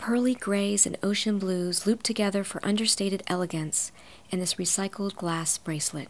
Pearly grays and ocean blues loop together for understated elegance in this recycled glass bracelet.